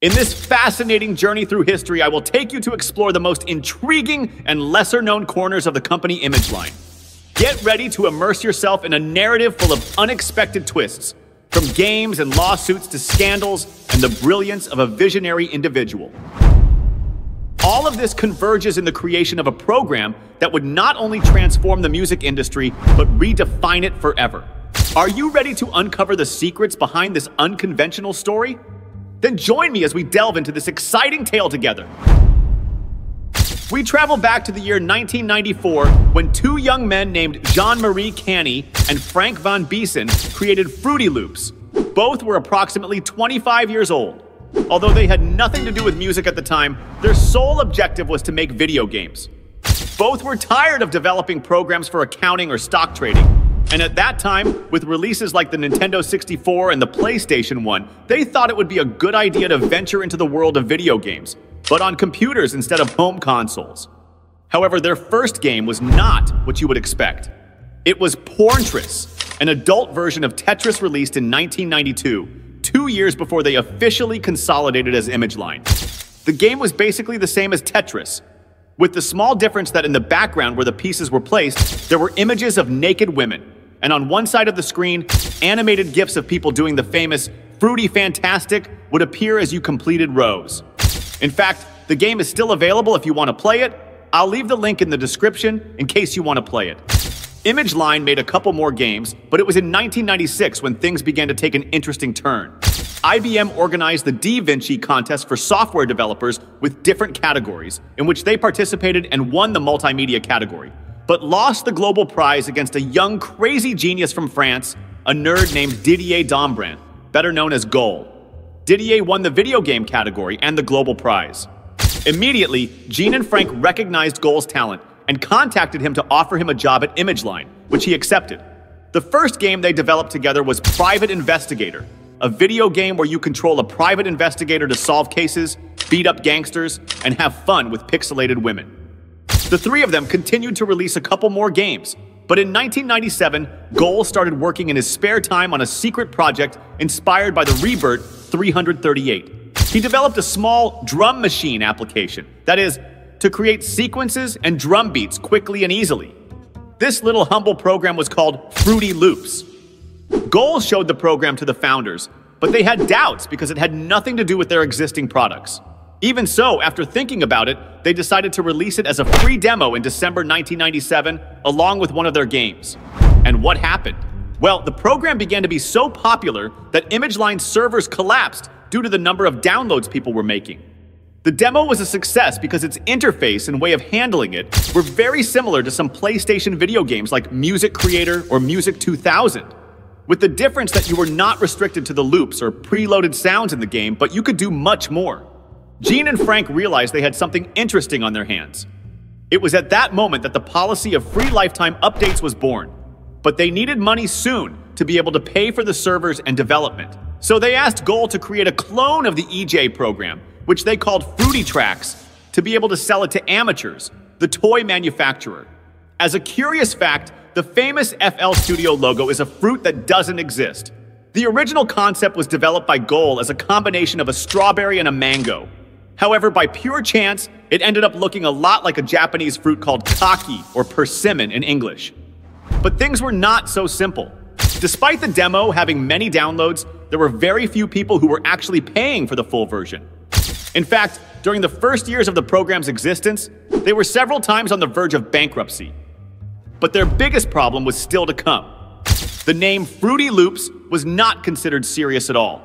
In this fascinating journey through history, I will take you to explore the most intriguing and lesser known corners of the company Imageline. Get ready to immerse yourself in a narrative full of unexpected twists, from games and lawsuits to scandals and the brilliance of a visionary individual. All of this converges in the creation of a program that would not only transform the music industry, but redefine it forever. Are you ready to uncover the secrets behind this unconventional story? Then join me as we delve into this exciting tale together. We travel back to the year 1994 when two young men named Jean Marie Cannie and Frank Van Biesen created Fruity Loops. Both were approximately 25 years old. Although they had nothing to do with music at the time, their sole objective was to make video games. Both were tired of developing programs for accounting or stock trading. And at that time, with releases like the Nintendo 64 and the PlayStation 1, they thought it would be a good idea to venture into the world of video games, but on computers instead of home consoles. However, their first game was not what you would expect. It was Porntris, an adult version of Tetris released in 1992, two years before they officially consolidated as Imageline. The game was basically the same as Tetris, with the small difference that in the background where the pieces were placed, there were images of naked women, and on one side of the screen, animated GIFs of people doing the famous Fruity Fantastic would appear as you completed rows. In fact, the game is still available if you want to play it. I'll leave the link in the description in case you want to play it. Imageline made a couple more games, but it was in 1996 when things began to take an interesting turn. IBM organized the Da Vinci contest for software developers with different categories, in which they participated and won the multimedia category, but lost the global prize against a young, crazy genius from France, a nerd named Didier Dambrin, better known as Gol. Didier won the video game category and the global prize. Immediately, Jean and Frank recognized Gol's talent and contacted him to offer him a job at Imageline, which he accepted. The first game they developed together was Private Investigator, a video game where you control a private investigator to solve cases, beat up gangsters, and have fun with pixelated women. The three of them continued to release a couple more games, but in 1997, Gol started working in his spare time on a secret project inspired by the Rebirth 338. He developed a small drum machine application, that is, to create sequences and drum beats quickly and easily. This little humble program was called Fruity Loops. Gol showed the program to the founders, but they had doubts because it had nothing to do with their existing products. Even so, after thinking about it, they decided to release it as a free demo in December 1997, along with one of their games. And what happened? Well, the program began to be so popular that Imageline's servers collapsed due to the number of downloads people were making. The demo was a success because its interface and way of handling it were very similar to some PlayStation video games like Music Creator or Music 2000, with the difference that you were not restricted to the loops or preloaded sounds in the game, but you could do much more. Jean and Frank realized they had something interesting on their hands. It was at that moment that the policy of free lifetime updates was born. But they needed money soon to be able to pay for the servers and development. So they asked Gol to create a clone of the eJay program, which they called Fruity Tracks, to be able to sell it to amateurs, the toy manufacturer. As a curious fact, the famous FL Studio logo is a fruit that doesn't exist. The original concept was developed by Gol as a combination of a strawberry and a mango. However, by pure chance, it ended up looking a lot like a Japanese fruit called kaki, or persimmon in English. But things were not so simple. Despite the demo having many downloads, there were very few people who were actually paying for the full version. In fact, during the first years of the program's existence, they were several times on the verge of bankruptcy. But their biggest problem was still to come. The name Fruity Loops was not considered serious at all.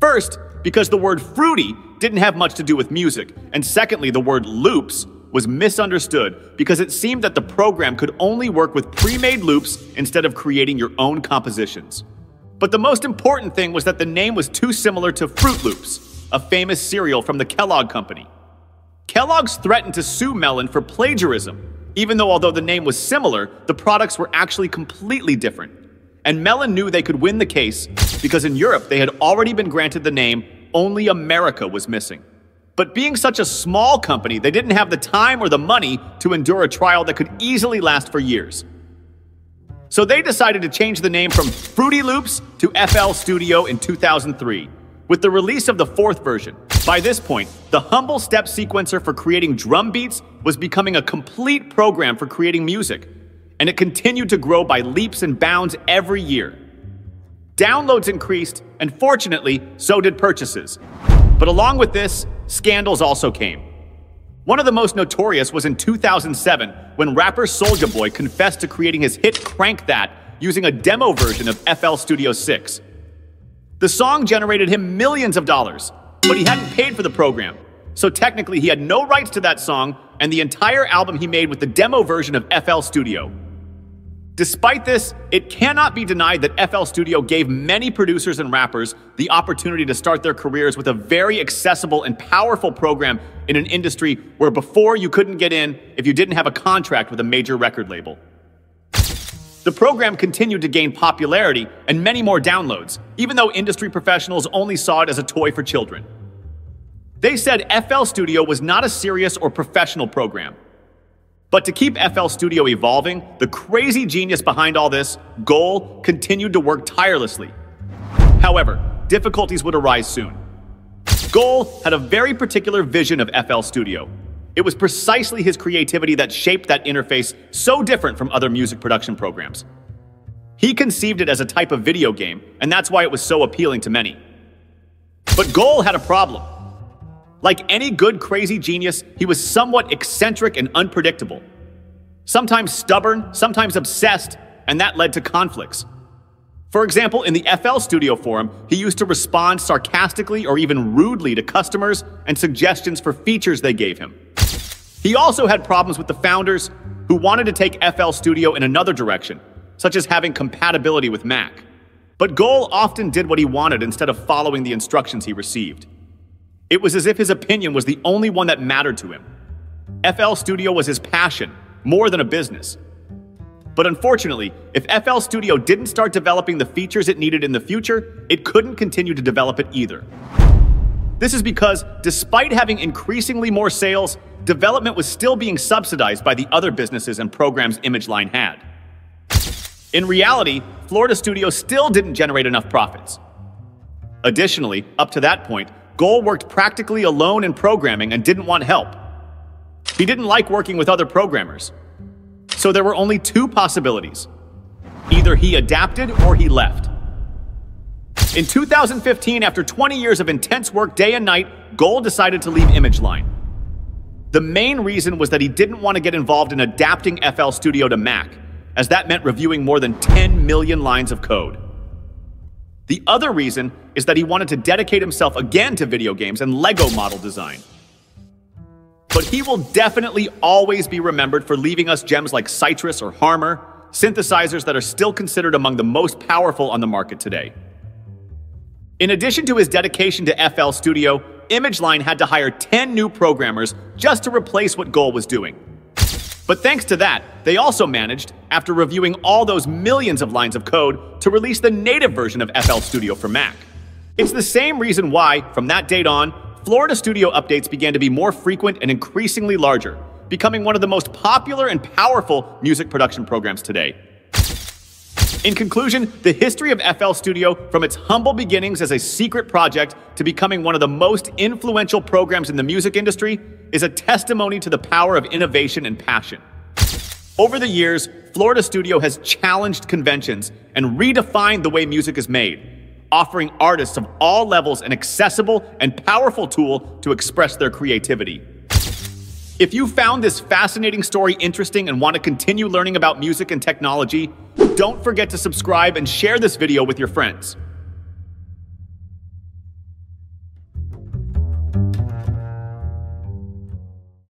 First, because the word fruity didn't have much to do with music, and secondly, the word loops was misunderstood because it seemed that the program could only work with pre-made loops instead of creating your own compositions. But the most important thing was that the name was too similar to Froot Loops, a famous cereal from the Kellogg Company. Kellogg's threatened to sue Mellon for plagiarism, even though although the name was similar, the products were actually completely different. And Mellon knew they could win the case because in Europe they had already been granted the name Only America was missing. But being such a small company, they didn't have the time or the money to endure a trial that could easily last for years. So they decided to change the name from Fruity Loops to FL Studio in 2003. with the release of the fourth version. By this point, the humble step sequencer for creating drum beats was becoming a complete program for creating music, and it continued to grow by leaps and bounds every year. Downloads increased, and fortunately, so did purchases. But along with this, scandals also came. One of the most notorious was in 2007 when rapper Soulja Boy confessed to creating his hit Crank That using a demo version of FL Studio 6. The song generated him millions of dollars, but he hadn't paid for the program. So technically, he had no rights to that song and the entire album he made with the demo version of FL Studio. Despite this, it cannot be denied that FL Studio gave many producers and rappers the opportunity to start their careers with a very accessible and powerful program in an industry where before you couldn't get in if you didn't have a contract with a major record label. The program continued to gain popularity and many more downloads, even though industry professionals only saw it as a toy for children. They said FL Studio was not a serious or professional program. But to keep FL Studio evolving, the crazy genius behind all this, Gol, continued to work tirelessly. However, difficulties would arise soon. Gol had a very particular vision of FL Studio. It was precisely his creativity that shaped that interface so different from other music production programs. He conceived it as a type of video game, and that's why it was so appealing to many. But Gol had a problem. Like any good crazy genius, he was somewhat eccentric and unpredictable. Sometimes stubborn, sometimes obsessed, and that led to conflicts. For example, in the FL Studio forum, he used to respond sarcastically or even rudely to customers and suggestions for features they gave him. He also had problems with the founders who wanted to take FL Studio in another direction, such as having compatibility with Mac. But Gol often did what he wanted instead of following the instructions he received. It was as if his opinion was the only one that mattered to him. FL Studio was his passion, more than a business. But unfortunately, if FL Studio didn't start developing the features it needed in the future, it couldn't continue to develop it either. This is because, despite having increasingly more sales, development was still being subsidized by the other businesses and programs ImageLine had. In reality, Florida Studio still didn't generate enough profits. Additionally, up to that point, Gol worked practically alone in programming and didn't want help. He didn't like working with other programmers. So there were only two possibilities. Either he adapted or he left. In 2015, after 20 years of intense work day and night, Gol decided to leave ImageLine. The main reason was that he didn't want to get involved in adapting FL Studio to Mac, as that meant reviewing more than 10 million lines of code. The other reason is that he wanted to dedicate himself again to video games and Lego model design. But he will definitely always be remembered for leaving us gems like Sytrus or Harmor, synthesizers that are still considered among the most powerful on the market today. In addition to his dedication to FL Studio, ImageLine had to hire 10 new programmers just to replace what Gol was doing. But thanks to that, they also managed, after reviewing all those millions of lines of code, to release the native version of FL Studio for Mac. It's the same reason why, from that date on, Florida Studio updates began to be more frequent and increasingly larger, becoming one of the most popular and powerful music production programs today. In conclusion, the history of FL Studio, from its humble beginnings as a secret project to becoming one of the most influential programs in the music industry, is a testimony to the power of innovation and passion. Over the years, Florida Studio has challenged conventions and redefined the way music is made, offering artists of all levels an accessible and powerful tool to express their creativity. If you found this fascinating story interesting and want to continue learning about music and technology, don't forget to subscribe and share this video with your friends.